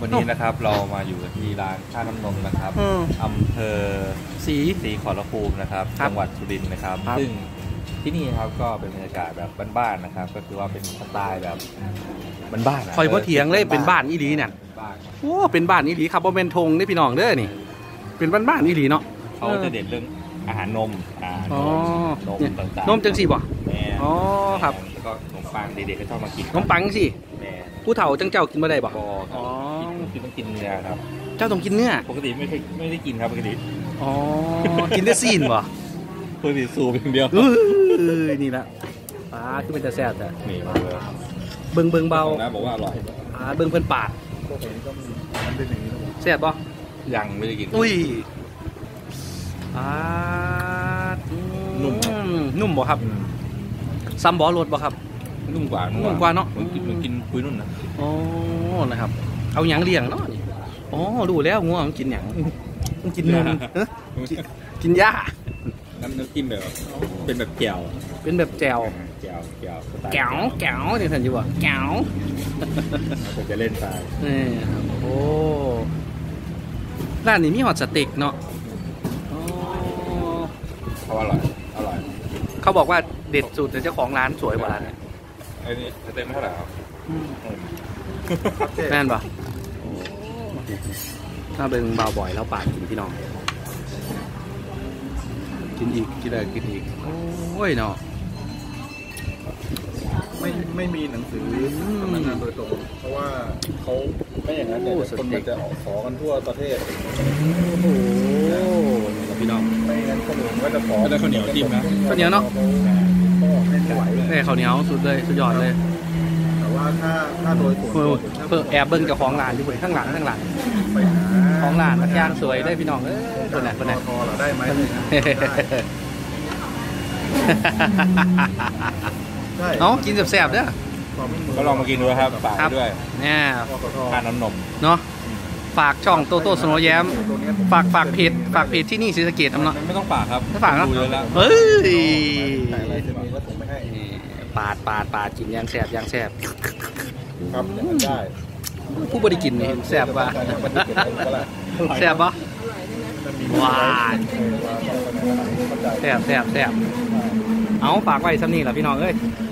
วันนี้นะครับเรามาอยู่กันที่ร้านข้าวน้ำนมนะครับอืม อำเภอสี ศรีขอรภูมินะครับครับ จังหวัดสุรินทร์นะครับครับ ซึ่งที่นี่ครับก็เป็นบรรยากาศแบบบ้านๆนะครับ ก็คือว่าเป็นสไตล์แบบบ้านๆะคอยพ่เถียงเลยเป็นบ้านอีหลีเนี่ยบ้านโอ้เป็นบ้านอีหลีครับบ่แม่นทงนี่พี่น้องเด้อนี่ เป็นบ้านบ้านๆอีหลีเนาะ เขาจะเด่นเรื่องอาหารนมอาหารอ๋อนมเนี่ยต่างๆนมจังสิบ่ แม่อ๋อครับ แล้วก็ขนมปังเด็กๆก็ชอบมากินขนมปังสิแม่ผู้เฒ่าจังเจ้ากินบ่ได้บ่ ก็คอ๋ รัอบกินต้องกินเนื้อครับ เจ้าต้องกินเนื้อ ปกติไม่เคยไม่ได้กินครับปกติ อ๋อ กินได้ซีนบ่ปกติสูบอย่างเดียวเอ้ยนี่ละปลาคือมันจะแซ่บแต่นี่มาเลยเบิ่งเบิ่งเบานะบอกว่าอร่อยปลาเบิ่งเพิ่นปาดแซ่บบ่ยังไม่ได้กิน อุ้ยปาดนุ่มครับอืนุ่มบ่ครับซัมบอรสบ่ครับนุ่มกว่านุ่มกว่าเนอะเหมือนกินเหมือนกินปุยนุ่นนะอ๋อนะครับ เอาหยังเลี้ยงเนาะนี่อ๋อรู้แล้วงัวมันกินหยังมันกินนมเอ้อกินหญ้า น้ำน้ำจิ้มแบบเป็นแบบแจ่วเป็นแบบแจวแจ่วแจ่วสไตล์แก้วแก้วนี่ท่านอยู่บ่แก้วผมจะเล่นสไตล์นี่ครับโอ้ร้านนี้มีฮอตสเต็กเนาะอ๋อเขาอร่อยอร่อย เขาบอกว่าเด็ดสุดแต่เจ้าของร้านสวยกว่าร้านเนี่ยไอ้นี่เต็มเท่าไหร่ครับแม่นปะถ้าเป็นเบาบ่อยแล้วปาดกินพี่น้อง กินอีกกินอะไรกินอีก โอ้ยเนาะไม่ไม่มีหนังสืออืมสำนักงานโดยตรงเพราะว่าเขาไม่อย่างนั้นเนี่ยโอ้เดี๋ยวคนสเต็มันกจะออกขอกันทั่วประเทศโอ้โหนี่ครับพี่น้องไม่งั้นคนอื่นก็จะขอก็ได้ข้าวเหนียวจิ้มนะข้าวเหนียวเนอะก็ ไม่ไหวแม่ข้าวเหนียวสุดเลยสุดยอดเลยแต่ว่าถ้าถ้าโดยส่วนเพิ่ตัวมเพิ่มแอบเบิ้งเจ้าของร้านอยู่เว้ยข้างหลังข้างหลัง ไปหาของร้านมันย่างสวยได้พี่น้องเอ้ยคนไหนคนไหนพอเราได้ไหมได้เอ้ากินแซ่บๆเด้อความร่วมมืก็ลองมากินดูครับฝากครับด้วยเนี่ยกสทค่าน้ำนมเนาะ ฝากช่องโตโต้สโนว์แย้มตัวเนี้ยผมฝากฝากเพจฝากเพจที่นี่ศรีสะเกดทำเนาะไม่ต้องฝากครับไม่ฝากเนอะดูเลยแล้วเฮ้ยแต่อะไรจะมีก็ผมไม่ให้ปาดปาดปาดกินยางแสบยางแสบครับอย่างนั้นได้ผู้บริกินนี่แสบว่ะแสบปะว้ายแสบแสบแสบเอาฝากไว้สำนีแหละพี่น้องเอ้ยค